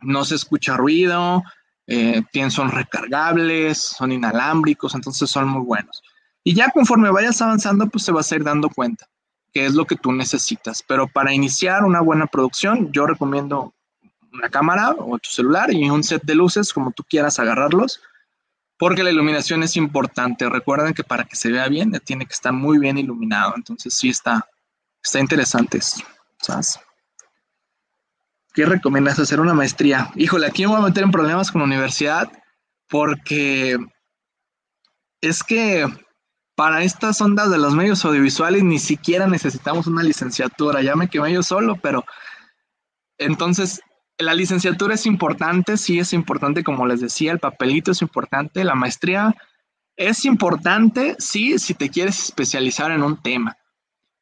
[SPEAKER 2] No se escucha ruido, eh, son recargables, son inalámbricos, entonces son muy buenos. Y ya conforme vayas avanzando, pues te vas a ir dando cuenta qué es lo que tú necesitas. Pero para iniciar una buena producción, yo recomiendo una cámara o tu celular y un set de luces, como tú quieras agarrarlos, porque la iluminación es importante. Recuerden que para que se vea bien, tiene que estar muy bien iluminado. Entonces sí está, está interesante ¿sabes? ¿Qué recomiendas hacer una maestría? Híjole, aquí me voy a meter en problemas con la universidad porque es que para estas ondas de los medios audiovisuales ni siquiera necesitamos una licenciatura. Ya me quemé yo solo, pero entonces la licenciatura es importante, sí es importante, como les decía, el papelito es importante, la maestría es importante, sí, si te quieres especializar en un tema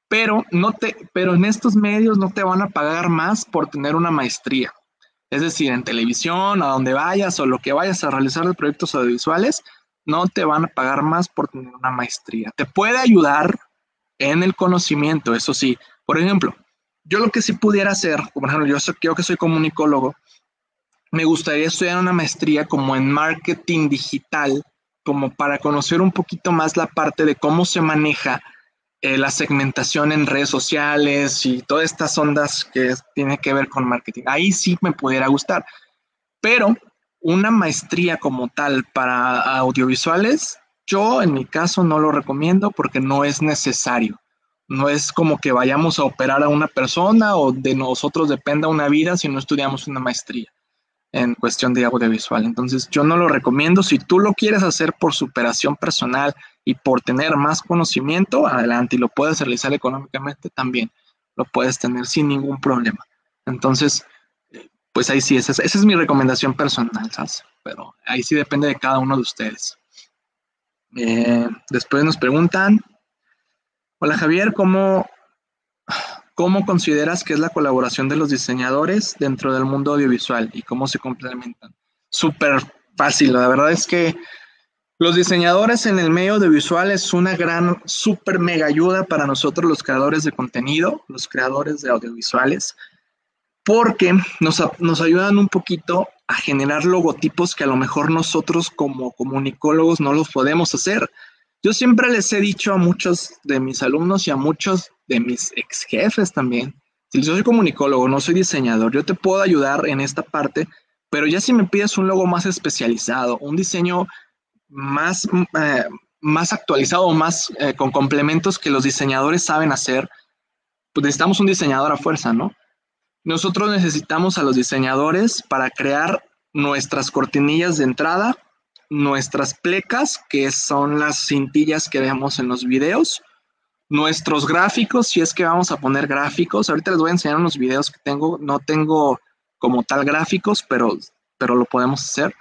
[SPEAKER 2] pero, no te, pero en estos medios no te van a pagar más por tener una maestría. Es decir, en televisión, a donde vayas o lo que vayas a realizar de proyectos audiovisuales, no te van a pagar más por tener una maestría. Te puede ayudar en el conocimiento, eso sí. Por ejemplo, yo lo que sí pudiera hacer, por ejemplo, yo creo que soy comunicólogo, me gustaría estudiar una maestría como en marketing digital, como para conocer un poquito más la parte de cómo se maneja eh, la segmentación en redes sociales y todas estas ondas que tiene que ver con marketing. Ahí sí me pudiera gustar, pero una maestría como tal para audiovisuales, yo en mi caso no lo recomiendo porque no es necesario. No es como que vayamos a operar a una persona o de nosotros dependa una vida si no estudiamos una maestría en cuestión de audiovisual. Entonces, yo no lo recomiendo. Si tú lo quieres hacer por superación personal y por tener más conocimiento, adelante y lo puedes realizar económicamente también. Lo puedes tener sin ningún problema. Entonces, pues ahí sí, esa es, esa es mi recomendación personal, ¿sabes? Pero ahí sí depende de cada uno de ustedes. Eh, después nos preguntan, hola Javier, ¿cómo, ¿Cómo consideras que es la colaboración de los diseñadores dentro del mundo audiovisual y cómo se complementan? Súper fácil, la verdad es que los diseñadores en el medio audiovisual es una gran, súper mega ayuda para nosotros los creadores de contenido, los creadores de audiovisuales, porque nos, nos ayudan un poquito a generar logotipos que a lo mejor nosotros como comunicólogos no los podemos hacer. Yo siempre les he dicho a muchos de mis alumnos y a muchos de mis ex jefes también. Si yo soy comunicólogo, no soy diseñador, yo te puedo ayudar en esta parte, pero ya si me pides un logo más especializado, un diseño más, eh, más actualizado, más eh, con complementos que los diseñadores saben hacer, pues necesitamos un diseñador a fuerza, ¿no? Nosotros necesitamos a los diseñadores para crear nuestras cortinillas de entrada, nuestras plecas, que son las cintillas que vemos en los videos, nuestros gráficos, si es que vamos a poner gráficos. Ahorita les voy a enseñar unos videos que tengo. No tengo como tal gráficos, pero, pero lo podemos hacer.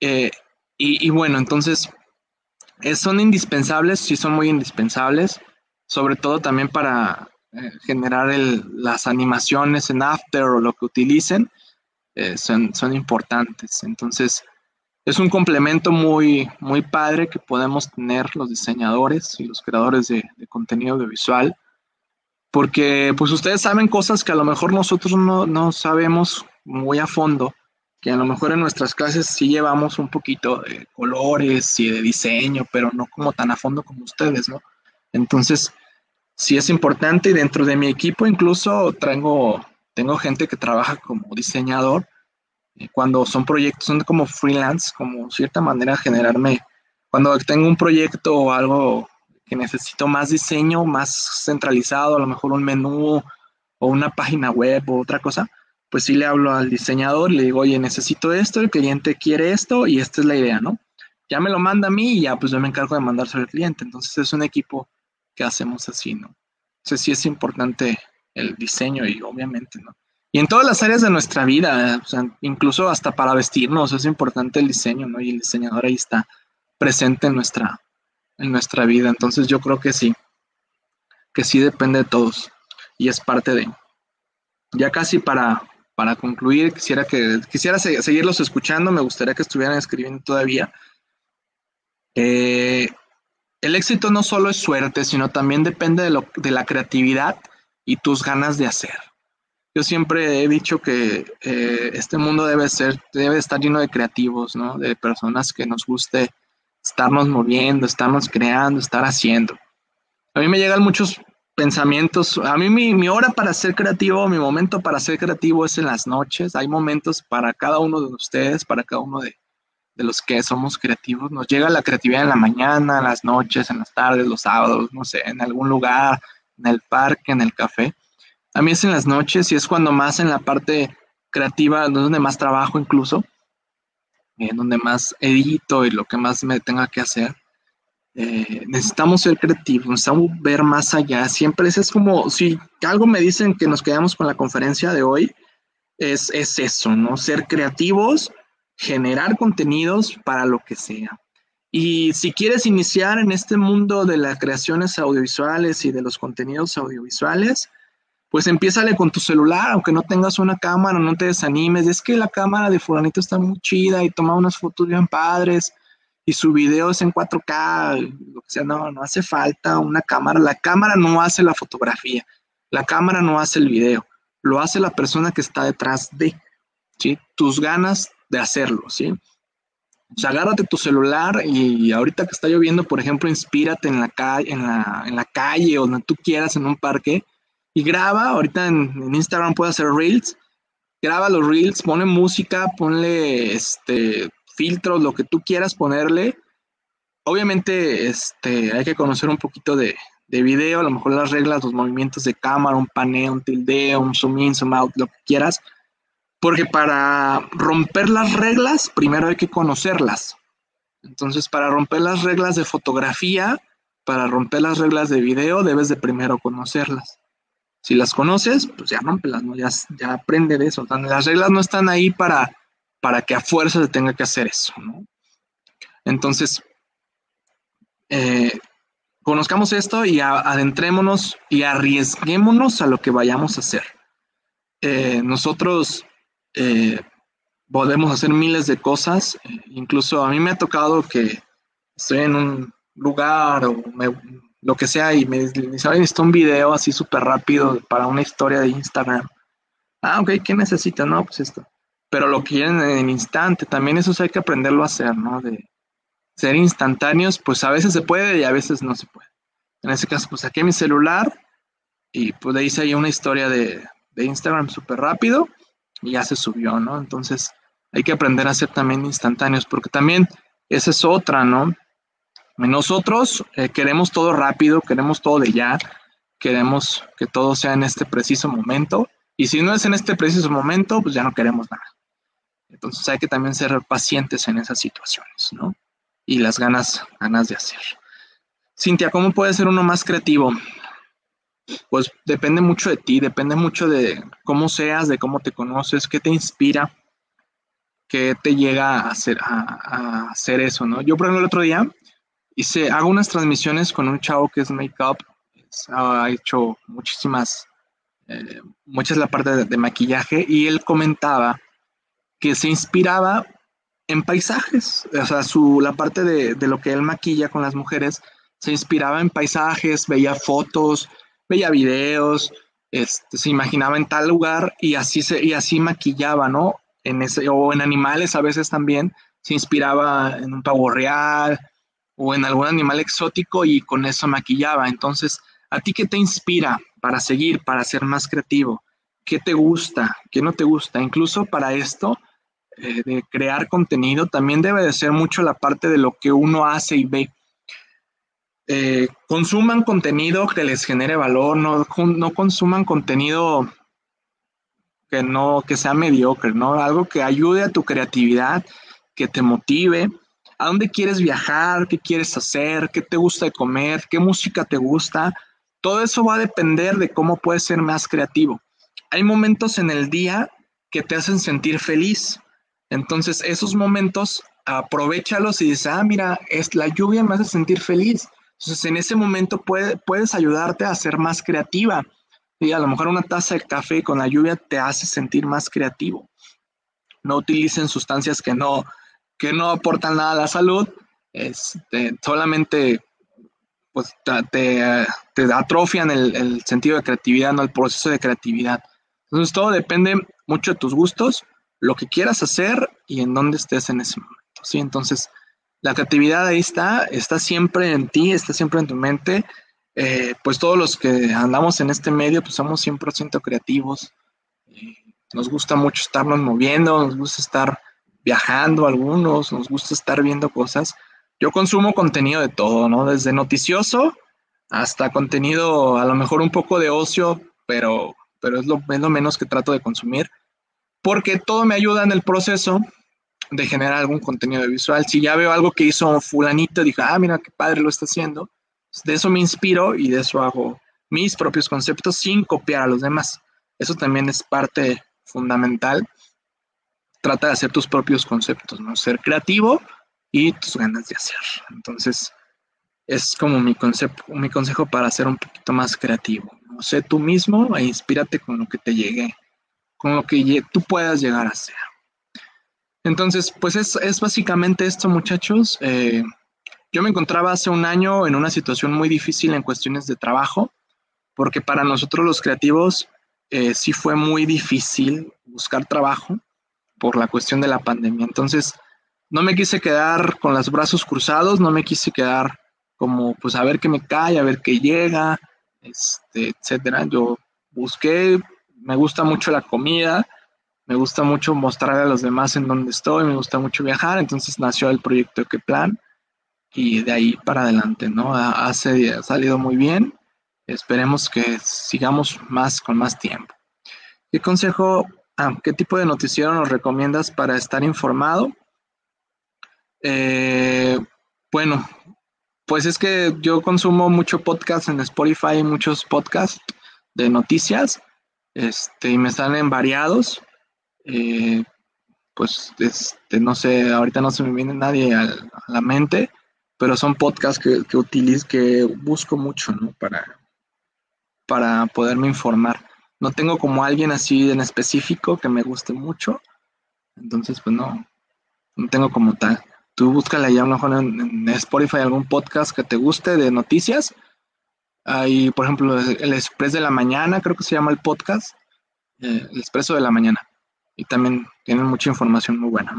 [SPEAKER 2] Eh, y, bueno, entonces eh, son indispensables, sí son muy indispensables, sobre todo también para eh, generar las animaciones en After o lo que utilicen, son, son importantes. Entonces, es un complemento muy, muy padre que podemos tener los diseñadores y los creadores de, contenido audiovisual, porque pues ustedes saben cosas que a lo mejor nosotros no, no, sabemos muy a fondo, que a lo mejor en nuestras clases sí llevamos un poquito de colores y de diseño, pero no como tan a fondo como ustedes, ¿no? Entonces, sí es importante y dentro de mi equipo incluso tengo, tengo gente que trabaja como diseñador eh, cuando son proyectos, son como freelance, como cierta manera generarme, cuando tengo un proyecto o algo que necesito más diseño, más centralizado, a lo mejor un menú o una página web o otra cosa, pues sí le hablo al diseñador, le digo, oye, necesito esto, el cliente quiere esto y esta es la idea, ¿no? Ya me lo manda a mí y ya pues yo me encargo de mandárselo al cliente. Entonces es un equipo que hacemos así, ¿no? Entonces sí es importante el diseño y obviamente, ¿no? Y en todas las áreas de nuestra vida, incluso hasta para vestirnos, es importante el diseño, ¿no? Y el diseñador ahí está presente en nuestra, en nuestra vida. Entonces yo creo que sí, que sí depende de todos y es parte de. Ya casi para, para concluir, quisiera que quisiera seguirlos escuchando, me gustaría que estuvieran escribiendo todavía. Eh, el éxito no solo es suerte, sino también depende de, la creatividad y tus ganas de hacer. Yo siempre he dicho que eh, este mundo debe ser, debe estar lleno de creativos, ¿no? De personas que nos guste estarnos moviendo, estarnos creando, estar haciendo. A mí me llegan muchos pensamientos. A mí mi, hora para ser creativo, mi momento para ser creativo es en las noches. Hay momentos para cada uno de ustedes, para cada uno de, de los que somos creativos. Nos llega la creatividad en la mañana, en las noches, en las tardes, los sábados, no sé, en algún lugar, en el parque, en el café. A mí es en las noches y es cuando más en la parte creativa, donde más trabajo incluso, donde más edito y lo que más me tenga que hacer. Eh, necesitamos ser creativos, necesitamos ver más allá. Siempre es, es como, si algo me dicen que nos quedamos con la conferencia de hoy, es, es eso, ¿no? Ser creativos, generar contenidos para lo que sea. Y si quieres iniciar en este mundo de las creaciones audiovisuales y de los contenidos audiovisuales, pues empiézale con tu celular, aunque no tengas una cámara, no te desanimes. Es que la cámara de fulanito está muy chida y toma unas fotos bien padres y su video es en 4K, lo que sea, no, no hace falta una cámara. La cámara no hace la fotografía, la cámara no hace el video, lo hace la persona que está detrás de, ¿sí? Tus ganas de hacerlo, ¿sí? O sea, agárrate tu celular y ahorita que está lloviendo, por ejemplo, inspírate en la, calle, en la, en la calle o donde tú quieras, en un parque, y graba, ahorita en, Instagram puede hacer reels, graba los reels, pone música, ponle este filtros, lo que tú quieras ponerle. Obviamente, este, hay que conocer un poquito de, de video, a lo mejor las reglas, los movimientos de cámara, un paneo, un tildeo, un zoom in, zoom out, lo que quieras. Porque para romper las reglas, primero hay que conocerlas. Entonces, para romper las reglas de fotografía, para romper las reglas de video, debes de primero conocerlas. Si las conoces, pues ya rompelas, ¿no? Ya, ya aprende de eso. Las reglas no están ahí para, para que a fuerza se tenga que hacer eso, ¿no? Entonces, eh, conozcamos esto y adentrémonos y arriesguémonos a lo que vayamos a hacer. Eh, nosotros eh, podemos hacer miles de cosas, incluso a mí me ha tocado que estoy en un lugar o lo que sea, y me necesito un video así súper rápido para una historia de Instagram. Ah, ok, ¿qué necesita? No, pues esto. Pero lo quieren en instante, también eso hay que aprenderlo a hacer, ¿no? De ser instantáneos, pues a veces se puede y a veces no se puede. En ese caso, pues saqué mi celular y pues le hice ahí una historia de, de Instagram súper rápido y ya se subió, ¿no? Entonces hay que aprender a ser también instantáneos, porque también esa es otra, ¿no? Nosotros eh, queremos todo rápido, queremos todo de ya, queremos que todo sea en este preciso momento. Y si no es en este preciso momento, pues ya no queremos nada. Entonces hay que también ser pacientes en esas situaciones, ¿no? Y las ganas, ganas de hacer. Cintia, ¿cómo puede ser uno más creativo? Pues depende mucho de ti, depende mucho de cómo seas, de cómo te conoces, qué te inspira, qué te llega a hacer, a hacer eso, ¿no? Yo, por ejemplo, el otro día Hice, hago unas transmisiones con un chavo que es make-up, ha hecho muchísimas, eh, muchas la parte de, maquillaje y él comentaba que se inspiraba en paisajes, o sea, su, la parte de, de lo que él maquilla con las mujeres, se inspiraba en paisajes, veía fotos, veía videos, este, se imaginaba en tal lugar y así, se, y así maquillaba, ¿no? En ese, o en animales a veces también, se inspiraba en un pavo real, o en algún animal exótico y con eso maquillaba. Entonces, ¿a ti qué te inspira para seguir, para ser más creativo? ¿Qué te gusta? ¿Qué no te gusta? Incluso para esto de crear contenido también debe de ser mucho la parte de lo que uno hace y ve. Eh, consuman contenido que les genere valor, no, no consuman contenido que no, que sea mediocre, ¿no? Algo que ayude a tu creatividad, que te motive, a dónde quieres viajar, qué quieres hacer, qué te gusta de comer, qué música te gusta. Todo eso va a depender de cómo puedes ser más creativo. Hay momentos en el día que te hacen sentir feliz. Entonces, esos momentos, aprovechalos y dices, ah, mira, es, la lluvia me hace sentir feliz. Entonces, en ese momento puedes ayudarte a ser más creativa. Y a lo mejor una taza de café con la lluvia te hace sentir más creativo. No utilicen sustancias que no, que no aportan nada a la salud, este, solamente pues, te, te, atrofian el, sentido de creatividad, no el proceso de creatividad. Entonces todo depende mucho de tus gustos, lo que quieras hacer y en dónde estés en ese momento. ¿sí? Entonces la creatividad ahí está, está siempre en ti, está siempre en tu mente. Eh, pues todos los que andamos en este medio, pues somos 100% creativos. Eh, nos gusta mucho estarnos moviendo, nos gusta estar viajando algunos, nos gusta estar viendo cosas. Yo consumo contenido de todo, ¿no? Desde noticioso hasta contenido a lo mejor un poco de ocio, pero, pero es, lo, menos que trato de consumir, porque todo me ayuda en el proceso de generar algún contenido visual. Si ya veo algo que hizo fulanito, digo, ah, mira qué padre lo está haciendo, de eso me inspiro y de eso hago mis propios conceptos sin copiar a los demás. Eso también es parte fundamental trata de hacer tus propios conceptos, ¿no? Ser creativo y tus ganas de hacer. Entonces, es como mi consejo para ser un poquito más creativo. ¿no? Sé tú mismo e inspírate con lo que te llegue, con lo que tú puedas llegar a ser. Entonces, pues es, es básicamente esto, muchachos. Eh, yo me encontraba hace un año en una situación muy difícil en cuestiones de trabajo, porque para nosotros los creativos eh, sí fue muy difícil buscar trabajo por la cuestión de la pandemia. Entonces, no me quise quedar con los brazos cruzados, no me quise quedar como pues a ver qué me cae, a ver qué llega, este, etcétera. Yo busqué, me gusta mucho la comida, me gusta mucho mostrar a los demás en dónde estoy, me gusta mucho viajar, entonces nació el proyecto de plan y de ahí para adelante, ¿no? Ha, ha salido muy bien, esperemos que sigamos más con más tiempo. ¿Qué consejo, ah, qué tipo de noticiero nos recomiendas para estar informado? Eh, bueno, pues es que yo consumo mucho podcast en Spotify, muchos podcasts de noticias, este, y me están en variados. Eh, pues este, no sé, ahorita no se me viene nadie a, la mente, pero son podcasts que, que utilizo, que busco mucho, ¿no? Para, para poderme informar. No tengo como alguien así en específico que me guste mucho, entonces pues no, no tengo como tal. Tú búscale ya a lo en, Spotify algún podcast que te guste de noticias. Hay, por ejemplo, el Express de la Mañana, creo que se llama el podcast, eh, el Expreso de la Mañana y también tienen mucha información muy buena.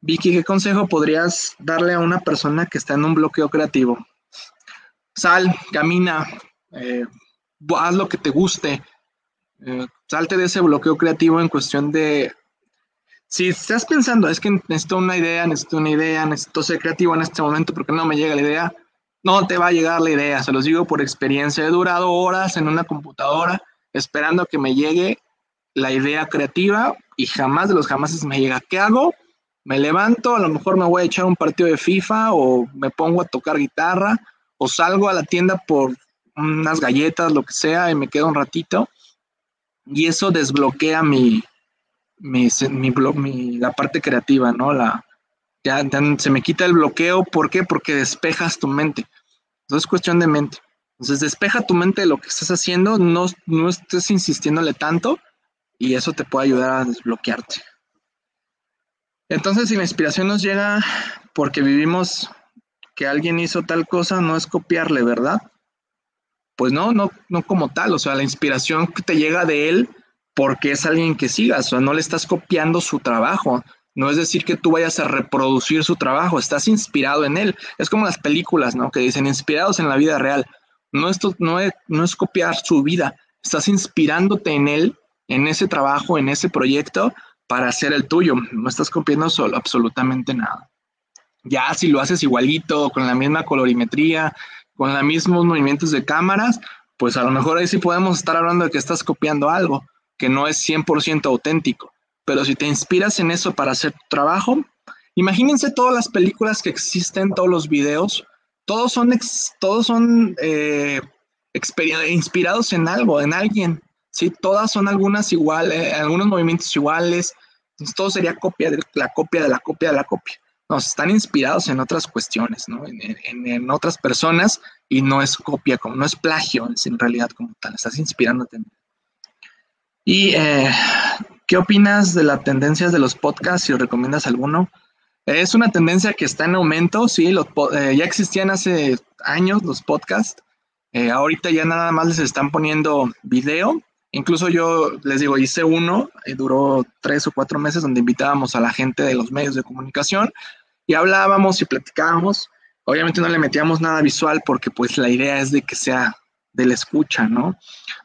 [SPEAKER 2] Vicky, ¿qué consejo podrías darle a una persona que está en un bloqueo creativo? Sal, camina, eh, haz lo que te guste, eh, salte de ese bloqueo creativo en cuestión de... Si estás pensando, es que necesito una idea, necesito una idea, necesito ser creativo en este momento porque no me llega la idea, no te va a llegar la idea, se los digo por experiencia. He durado horas en una computadora esperando que me llegue la idea creativa y jamás de los jamás me llega. ¿Qué hago? Me levanto, a lo mejor me voy a echar un partido de FIFA o me pongo a tocar guitarra o salgo a la tienda por unas galletas, lo que sea, y me quedo un ratito. Y eso desbloquea mi, mi, la parte creativa, ¿no? La, ya, se me quita el bloqueo. ¿Por qué? Porque despejas tu mente. Entonces es cuestión de mente. Entonces despeja tu mente de lo que estás haciendo, no, no estés insistiéndole tanto y eso te puede ayudar a desbloquearte. Entonces, si la inspiración nos llega porque vivimos que alguien hizo tal cosa, no es copiarle, ¿verdad? Pues no, no, no como tal. O sea, la inspiración que te llega de él porque es alguien que sigas, o sea, no le estás copiando su trabajo. No es decir que tú vayas a reproducir su trabajo, estás inspirado en él. Es como las películas, ¿no? Que dicen inspirados en la vida real. No, esto, no, es, no es copiar su vida, estás inspirándote en él en ese trabajo, en ese proyecto, para hacer el tuyo. No estás copiando absolutamente nada. Ya si lo haces igualito, con la misma colorimetría, con los mismos movimientos de cámaras, pues a lo mejor ahí sí podemos estar hablando de que estás copiando algo que no es 100% auténtico. Pero si te inspiras en eso para hacer tu trabajo, imagínense todas las películas que existen, todos los videos, todos son, todos son eh, inspirados en algo, en alguien. ¿sí? Todas son algunas iguales, eh, algunos movimientos iguales, entonces todo sería copia de la copia de la copia de la copia. Nos están inspirados en otras cuestiones, ¿no? En, otras personas y no es copia, como, no es plagio en realidad como tal, estás inspirándote. ¿Y eh, qué opinas de las tendencias de los podcasts? Si recomiendas alguno. Es una tendencia que está en aumento, sí, eh, ya existían hace años los podcasts. ahorita ya nada más les están poniendo video Incluso yo les digo, hice uno, y duró tres o cuatro meses, donde invitábamos a la gente de los medios de comunicación y hablábamos y platicábamos. Obviamente no le metíamos nada visual porque pues la idea es de que sea de la escucha, ¿no?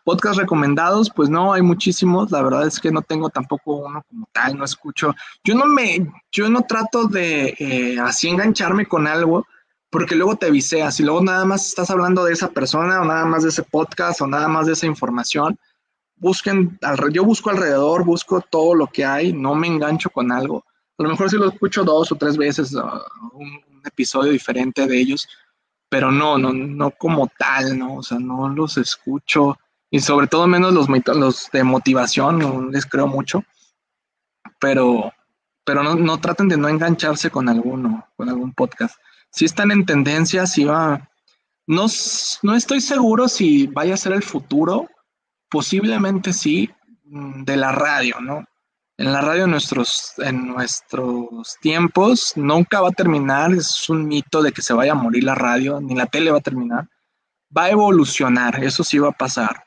[SPEAKER 2] Podcast recomendados, pues no, hay muchísimos. La verdad es que no tengo tampoco uno como tal, no escucho. Yo no me, yo no trato de eh, así engancharme con algo porque luego te viseas y luego nada más estás hablando de esa persona o nada más de ese podcast o nada más de esa información busquen, yo busco alrededor, busco todo lo que hay, no me engancho con algo. A lo mejor si lo escucho dos o tres veces, uh, un, episodio diferente de ellos, pero no, no, no como tal, ¿no? O sea, no los escucho y sobre todo menos los, de motivación, no les creo mucho, pero, pero no, no traten de no engancharse con alguno, con algún podcast. Si están en tendencia, si va, No, no estoy seguro si vaya a ser el futuro, posiblemente sí, mm, de la radio, ¿no? En la radio en nuestros, en nuestros tiempos nunca va a terminar, es un mito de que se vaya a morir la radio, ni la tele va a terminar. Va a evolucionar, eso sí va a pasar,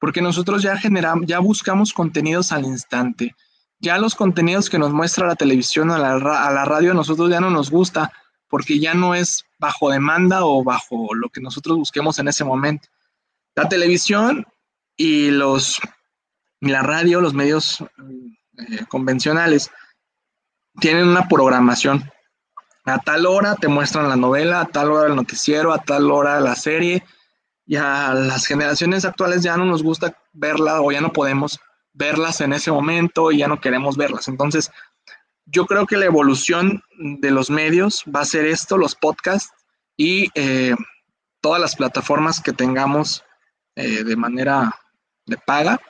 [SPEAKER 2] porque nosotros ya generamos, ya buscamos contenidos al instante. Ya los contenidos que nos muestra la televisión a la, a la radio nosotros ya no nos gusta, porque ya no es bajo demanda o bajo lo que nosotros busquemos en ese momento. La televisión y los y la radio, los medios eh, convencionales, tienen una programación. A tal hora te muestran la novela, a tal hora el noticiero, a tal hora la serie. Y a las generaciones actuales ya no nos gusta verla o ya no podemos verlas en ese momento y ya no queremos verlas. Entonces, yo creo que la evolución de los medios va a ser esto, los podcasts y eh, todas las plataformas que tengamos eh, de manera de paga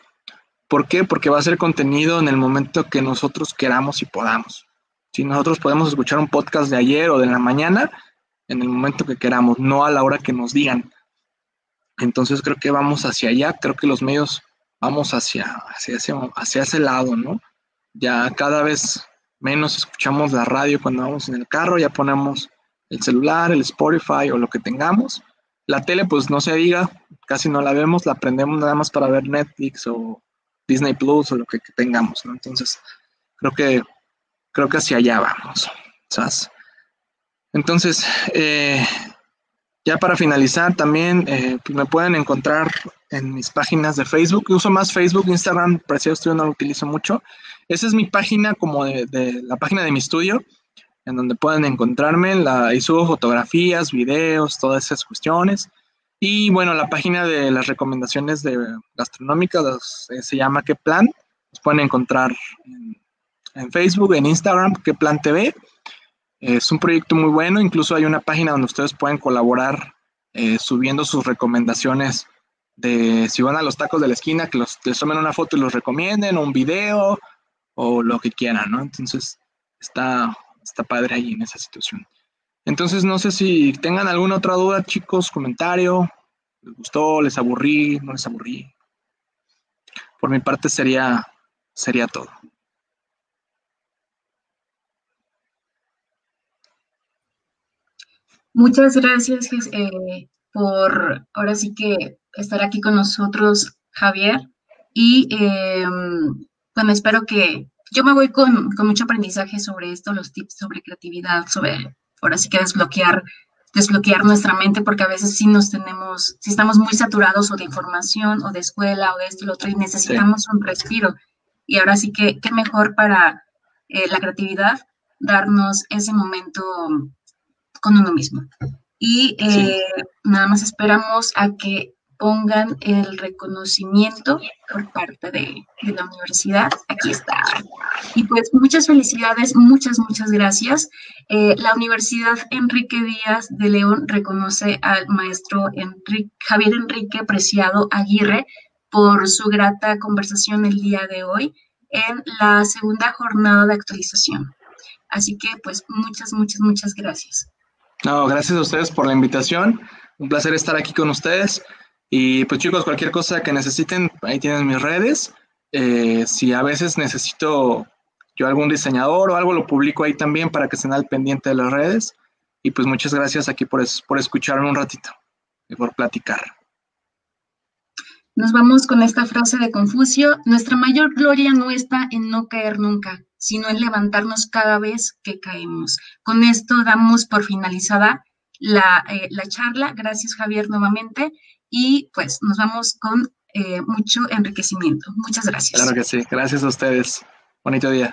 [SPEAKER 2] ¿Por qué? Porque va a ser contenido en el momento que nosotros queramos y podamos. Si nosotros podemos escuchar un podcast de ayer o de la mañana, en el momento que queramos, no a la hora que nos digan. Entonces creo que vamos hacia allá, creo que los medios vamos hacia, hacia, ese, hacia ese lado, ¿no? Ya cada vez menos escuchamos la radio cuando vamos en el carro, ya ponemos el celular, el Spotify o lo que tengamos. La tele, pues no se diga, casi no la vemos, la prendemos nada más para ver Netflix o Disney Plus o lo que, tengamos, ¿no? Entonces, creo que, creo que hacia allá vamos. ¿sabes? Entonces, eh, ya para finalizar, también eh, pues me pueden encontrar en mis páginas de Facebook. Uso más Facebook, Instagram, Preciado Estudio no lo utilizo mucho. Esa es mi página como de, la página de mi estudio, en donde pueden encontrarme. La, y subo fotografías, videos, todas esas cuestiones. Y bueno, la página de las recomendaciones de gastronómicas eh, se llama ¿Qué plan? Los pueden encontrar en, Facebook, en Instagram, ¿Qué plan TV? Es un proyecto muy bueno, incluso hay una página donde ustedes pueden colaborar eh, subiendo sus recomendaciones de si van a los tacos de la esquina, que les tomen una foto y los recomienden, o un video, o lo que quieran, ¿no? Entonces, está, está padre ahí en esa situación. Entonces, no sé si tengan alguna otra duda, chicos, comentario. ¿Les gustó? ¿Les aburrí? ¿No les aburrí? Por mi parte sería, sería todo.
[SPEAKER 1] Muchas gracias eh, por ahora sí que estar aquí con nosotros, Javier. Y em, bueno, espero que yo me voy con, con mucho aprendizaje sobre esto, los tips sobre creatividad, sobre ahora sí que desbloquear, desbloquear nuestra mente, porque a veces sí nos tenemos, si estamos muy saturados o de información o de escuela o de esto y lo otro y necesitamos un respiro. Y ahora sí que, qué mejor para eh, la creatividad darnos ese momento con uno mismo. Y eh, nada más esperamos a que pongan el reconocimiento por parte de, la universidad. Aquí está. Y pues muchas felicidades, muchas, muchas gracias. Eh, la Universidad Enrique Díaz de León reconoce al maestro Javier Enrique Preciado Aguirre por su grata conversación el día de hoy en la segunda jornada de actualización. Así que pues muchas, muchas, muchas gracias.
[SPEAKER 2] No, gracias a ustedes por la invitación. Un placer estar aquí con ustedes. Y pues chicos, cualquier cosa que necesiten, ahí tienen mis redes. Eh, si a veces necesito yo algún diseñador o algo, lo publico ahí también para que estén al pendiente de las redes. Y pues muchas gracias aquí por, por escucharme un ratito y por platicar.
[SPEAKER 1] Nos vamos con esta frase de Confucio. Nuestra mayor gloria no está en no caer nunca, sino en levantarnos cada vez que caemos. Con esto damos por finalizada la, eh, la charla. Gracias Javier nuevamente y pues nos vamos con eh, mucho enriquecimiento. Muchas gracias.
[SPEAKER 2] Claro que sí. Gracias a ustedes. Bonito día.